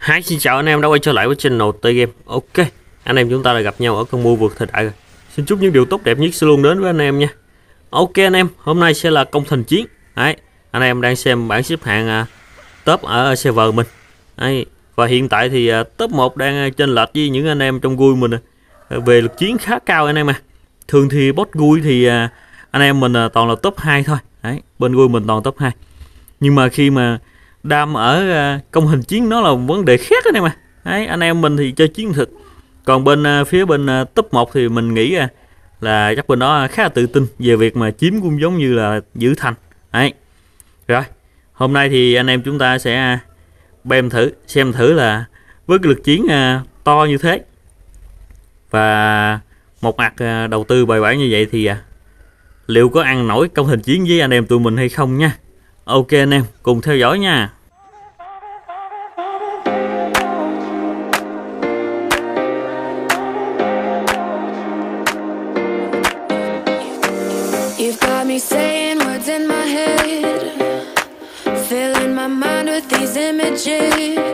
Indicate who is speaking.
Speaker 1: Hi xin chào anh em đã quay trở lại với channel Tây Game. Ok anh em chúng ta lại gặp nhau ở con mua vượt thời đại rồi. Xin chúc những điều tốt đẹp nhất sẽ luôn đến với anh em nha. Ok anh em hôm nay sẽ là công thành chiến. Đấy anh em đang xem bảng xếp hạng uh, top ở server mình. Đấy và hiện tại thì uh, top 1 đang à, chênh lệch với những anh em trong vui mình uh, về lực chiến khá cao anh em à. Thường thì bot vui thì uh, anh em mình uh, toàn là top 2 thôi. Đấy bên vui mình toàn top 2 nhưng mà khi mà đam ở ờ, công hình chiến nó là một vấn đề khác anh em à Đấy, anh em mình thì chơi chiến thực còn bên ờ, phía bên ờ, top 1 thì mình nghĩ là chắc bên đó khá là tự tin về việc mà chiếm cũng giống như là giữ thành Đấy. rồi hôm nay thì anh em chúng ta sẽ bem thử xem thử là với cái lực chiến to như thế và một mặt đầu tư bài bản như vậy thì liệu có ăn nổi công hình chiến với anh em tụi mình hay không nha Ok anh em, cùng theo dõi nha.
Speaker 2: energy